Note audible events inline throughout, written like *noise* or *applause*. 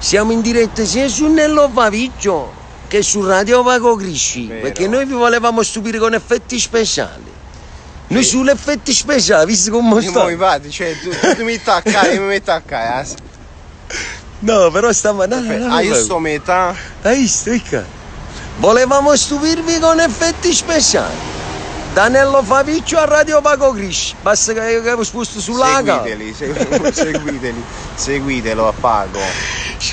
Siamo in diretta sia su Nello Faviccio che su Radio Vago Crisci, Vero. perché noi vi volevamo stupire con effetti speciali. Noi sugli effetti speciali, visto come Io sto. mo infatti, cioè, tu, tu ti metti a casa, io mi metto a casa. No, però stiamo no, no, Ah, io sto metà. Hai visto? Ecco. Volevamo stupirvi con effetti speciali. Da Nello Faviccio a Radio Vago Crisci. Basta che io avevo sposto sulla casa. Seguiteli, segu- *laughs* seguiteli, seguitelo a pago.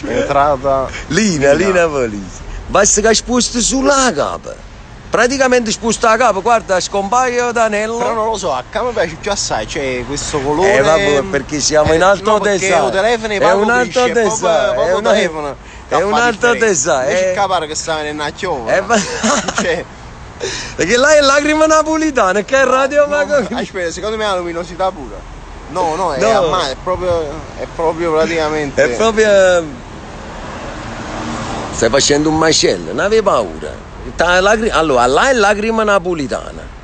Entrata. Lina, Lina Police. Basta che sposti sulla capa. Praticamente sposta la capa, guarda, scompaio d'anello. Però non lo so, a mi piace più assai, cioè questo colore. Eh vabbè, perché siamo in Eh, alto no, perché design. il telefono È un alto cresce, design, proprio- proprio è una- telefono è un alto differenza. design, Invece eh. capare che sta venendo a chiova. Eh, cioè, Perché là è lacrima napolitana, che è Radio no, Vago Crisci. aspetta, secondo me ha la luminosità pure. No, no, è, No. amma- è proprio è proprio praticamente. È proprio. eh, Stai facendo un macello, non avevi paura. Allora, là è lacrima napolitana.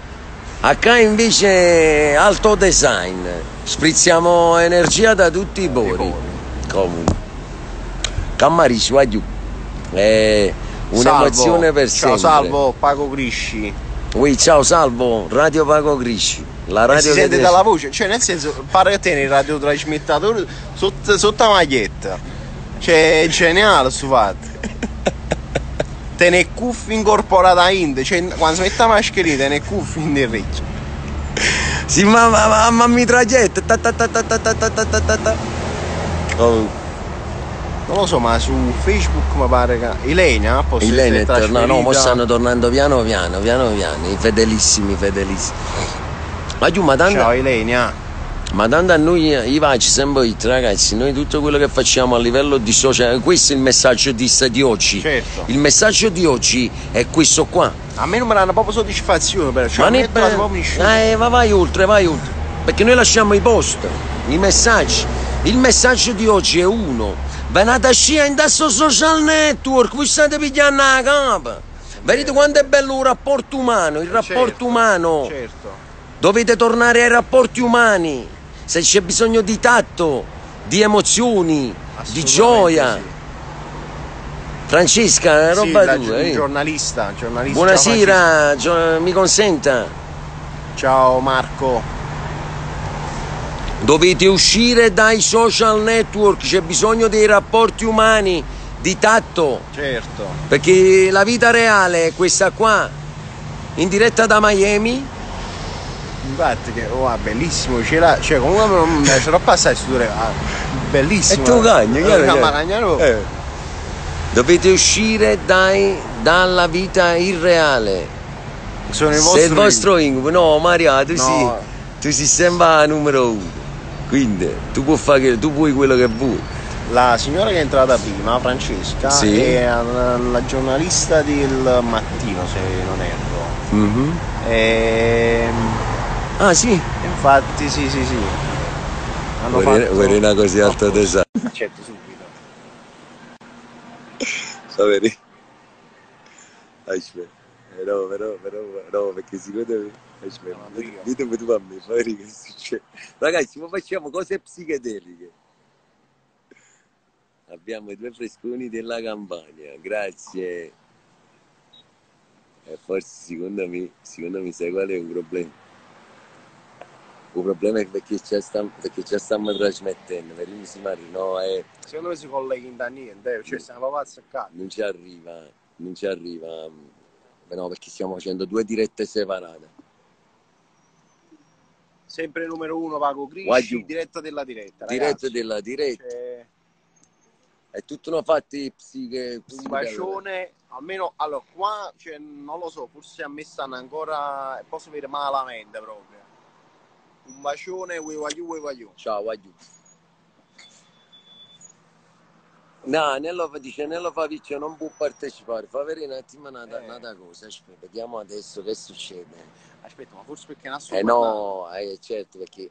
A qua invece alto design. Sprizziamo energia da tutti i pori. Comunque. Cammarissimo, vai giù. È un'emozione per sempre. Ciao, salvo, Pago Crisci. Ui, ciao, salvo, Radio Pago Crisci. La E radio si che sente te- dalla voce, cioè nel senso, pare che te il radiotrasmettatore sotto, sotto la maglietta. Cioè, è geniale sto fatto. Te ne cuffie incorporata in, cioè quando si mette la mascherina te ne cuffie in diritto. Sì, ma, ma, ma, ma mi tragetta. Ta, ta, ta, ta, ta, ta, ta, ta, ta, ta, ta. Oh. Non lo so, ma su Facebook mi pare che. Ilenia, posso Ilene è tornata, no, trasferita? stanno tornando piano piano, piano piano, i fedelissimi, fedelissimi. Ma giù, ma tanto, Ciao Ilenia. ma tanto a noi i vaci sempre hit, ragazzi, noi tutto quello che facciamo a livello di social, questo è il messaggio di, di oggi. Certo. Il messaggio di oggi è questo qua. A me non mi danno proprio soddisfazione, però. Cioè, ma ne nessuno. eh, ma vai oltre, vai oltre. Perché noi lasciamo i post, i messaggi. Il messaggio di oggi è uno. Venate a scia in questo social network, voi state pigliando la capa. Vedete quanto è bello un rapporto umano, il rapporto Certo, umano. Certo. Dovete tornare ai rapporti umani. Se c'è bisogno di tatto, di emozioni, di gioia. sì. Francesca, è Sì, roba la- tua. eh. giornalista, giornalista. Buonasera, gio- mi consenta. Ciao Marco. Dovete uscire dai social network, c'è bisogno dei rapporti umani, di tatto, Certo. perché la vita reale è questa qua, in diretta da Miami. Infatti che oh, è bellissimo, c'era, cioè comunque non mi piace troppo assai studiare, ah, bellissimo. È tuo cagno, Eh, chiaro. cagnaro- Eh. Dovete uscire dai- dalla vita irreale. Sono il Se vostro il vostro incubo, no Maria, tu No. sì, tu sei sempre numero uno. Quindi tu puoi fare che- tu puoi quello che vuoi. La signora che è entrata prima, Francesca, Sì. è la, la giornalista del mattino, se non erro. Mhm. Ehm, Ah sì, infatti, sì, sì, sì. Hanno vorrei, fatto... vorrei una così alta tesata. Accetto subito. Sapere? Aspetta, però, però, no, perché secondo me, aspetta, ditemi tu a me, vedere che succede. Ragazzi, ma facciamo cose psichedeliche. Abbiamo i due fresconi della campagna, grazie. E forse secondo me, secondo me sai qual è un problema? Il problema è perché ci stiamo, trasmettendo, per i mari, no, è... Secondo me si colleghi da niente, eh, cioè stiamo proprio azzeccati. non ci arriva, non ci arriva. Beh, No, perché stiamo facendo due dirette separate. Sempre numero uno Crisci, giù. diretta della diretta. Diretta ragazzi. della diretta. Cioè, È tutto una fatti psiche. un bacione, almeno allora qua, cioè, non lo so, forse a me stanno ancora, posso vedere malamente proprio. Un bacione, we voglio, we voglio. Ciao, vai giù. No, Nello dice Nello Faviccio non può partecipare. Fa vedere un attimo una, Eh. una cosa. Aspetta, vediamo adesso che succede. Aspetta, ma forse perché non so Eh no, eh, certo, perché,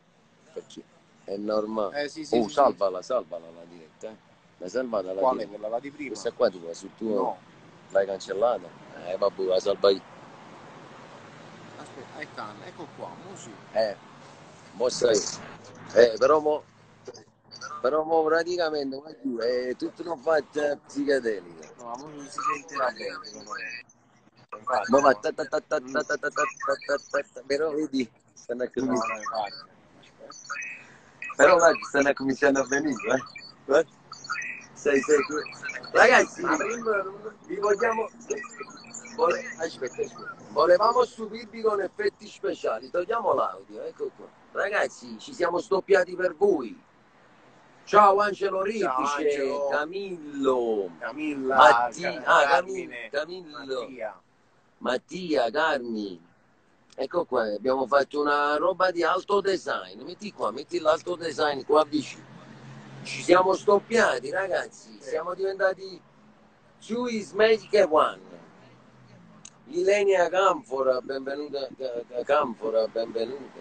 perché è normale. Eh sì, sì, oh, sì, salvala, salvala la diretta. eh. Salvata la Quale? Quella là di prima? Questa qua tua, sul tuo... No. L'hai cancellata? Eh vabbè, la salva io. Aspetta, ecco, ecco qua, mo sì. Eh, mo sai. Eh, però mo... però mo praticamente giù è tutto una fatta psichedelica. No, ma non si sentirà bene, Infatti, Ma ta ta ta ta ta ta ta ta ta ta però vedi, stanno infatti. Però guarda, stanno a cominciare a venire, eh. Guarda. Sei, sei tu. Ragazzi, vi vogliamo. Vole... Aspetta, aspetta. Volevamo stupirvi con effetti speciali. Togliamo l'audio, ecco qua. Ragazzi, ci siamo stoppiati per voi. Ciao Angelo Angelo. Camillo, Camilla, Mattia, Car- ah, Camillo, Mattia. Mattia, Carmi. Ecco qua, abbiamo fatto una roba di alto design. Metti qua, metti l'alto design qua vicino. Ci siamo stoppiati, ragazzi. Siamo diventati Two is Magic One. Ilenia Canfora, benvenuta. Ca- Canfora, benvenuta.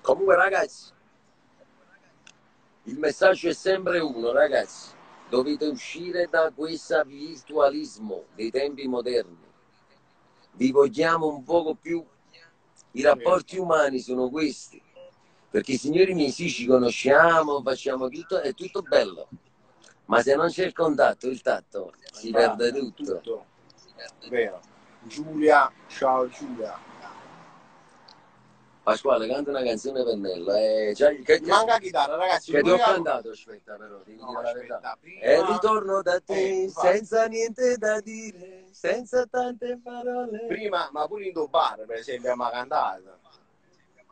Comunque, ragazzi, il messaggio è sempre uno, ragazzi. Dovete uscire da questo virtualismo dei tempi moderni. Vi vogliamo un poco più. I rapporti umani sono questi. Perché signori miei, sì, ci conosciamo, facciamo tutto, è tutto bello. Ma se non c'è il contatto, il tatto, si Infatti, perde tutto. tutto. Vero. Giulia, ciao Giulia. Pasquale, canta una canzone per Nello. Eh, cioè, che, Manca chitarra, ragazzi. che ti ho cantato, aspetta però, ti No, aspetta, prima... E ritorno da te Eh, senza niente da dire, senza tante parole. Prima, ma pure in bar, per esempio, abbiamo cantato.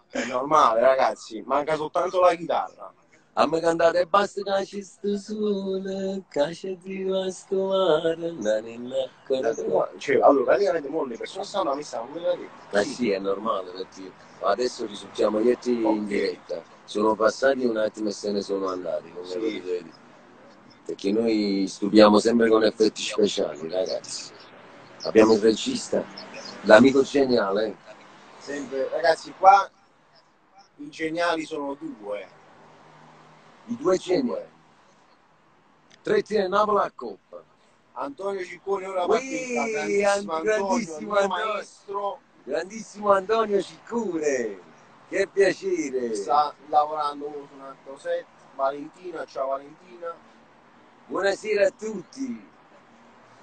È normale, ragazzi. Manca soltanto la chitarra. A me cantate basta che ci sto sole, che ci ti va sto mare, andare in l'acqua. Cioè, allora, praticamente mo le persone stanno a messa come la detto. Ma sì, è normale perché adesso risultiamo ietti in Ok. diretta. Sono passati un attimo e se ne sono andati, come Sì. vedere. Perché noi studiamo sempre con effetti speciali, ragazzi. Abbiamo il regista, l'amico geniale. Sempre, ragazzi, qua i geniali sono due. I due geni. Tre tiene Napoli a coppa. Antonio Ciccone ora partita, grandissimo an- Antonio, grandissimo Antonio. maestro, Grandissimo Antonio Ciccure. Che piacere. sta lavorando su un altro set. Valentina, ciao Valentina. Buonasera a tutti.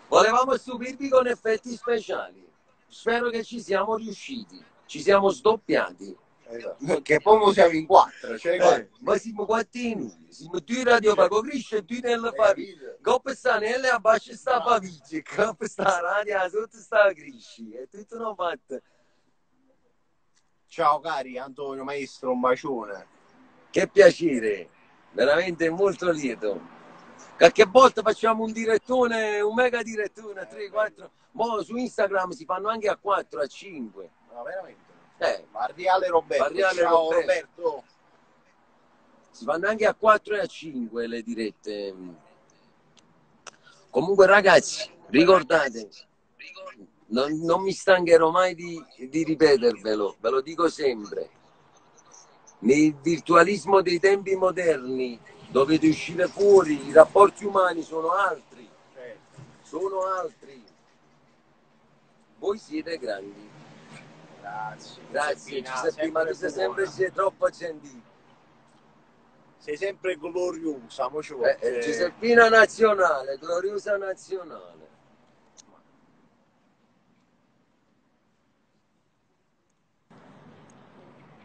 Volevamo stupirvi con effetti speciali. Spero che ci siamo riusciti. Ci siamo sdoppiati. Esatto. Che poi mo siamo in quattro, cioè Eh, ma siamo quatti inutili. Siamo due radio Paco Crisce e due nella famiglia. Coppa sta nelle abbascia sta famiglia. Coppa sta radio sotto sta Crisci. È tutto una fatta. Ciao cari Antonio maestro, un bacione. Che piacere. Veramente molto lieto. Qualche volta facciamo un direttone, un mega direttone, 3, 4. Mo su Instagram si fanno anche a 4, a 5. No, veramente. Eh, Barriale Roberto. Barriale ciao Roberto. Roberto. si fanno anche a 4 e a 5 le dirette. Comunque ragazzi, ricordate, non, non mi stancherò mai di, di ripetervelo, ve lo dico sempre. Nel virtualismo dei tempi moderni dovete uscire fuori, i rapporti umani sono altri, Certo. sono altri. Voi siete grandi. Grazie. Grazie, Giuseppina, ma tu sei sempre sei troppo gentile. Sei sempre gloriosa, mo ci vuole. Eh, eh, Giuseppina nazionale, gloriosa nazionale.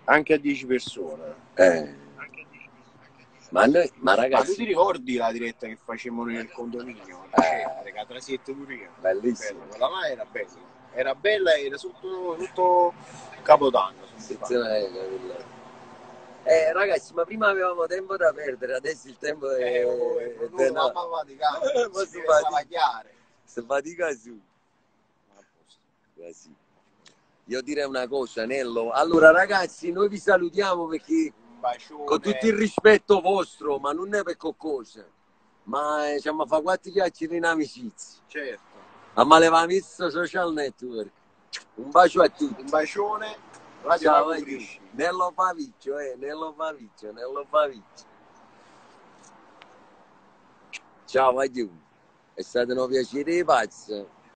Anche a 10 persone. Eh. Ma, noi, ma Ma tu ragazzi, ti ricordi la diretta che facevamo nel condominio? Eh. Pure io. bellissimo. Bello, quella là era bella. Era bella e era sotto, sotto Capodanno. se non mi sbaglio. Sezione aerea, quella. Eh, ragazzi, ma prima avevamo tempo da perdere, adesso il tempo è, Eh, oh, è denaro. la mamma casa, *laughs* Eh, ma si si fa travagliare. Se fatica su. Eh sì. Io direi una cosa, Nello. Allora, ragazzi, noi vi salutiamo perché con tutto il rispetto vostro, ma non è per qualcosa, ma eh, siamo a fare quattro chiacchiere in amicizia. Certo. A Malevamizzo Social Network. Un bacio a tutti. Un bacione. Radio Ciao, Crisci. giù. Nello Faviccio, eh, Nello Faviccio, Nello Faviccio. Ciao, vai giù. È stato un piacere pazzo.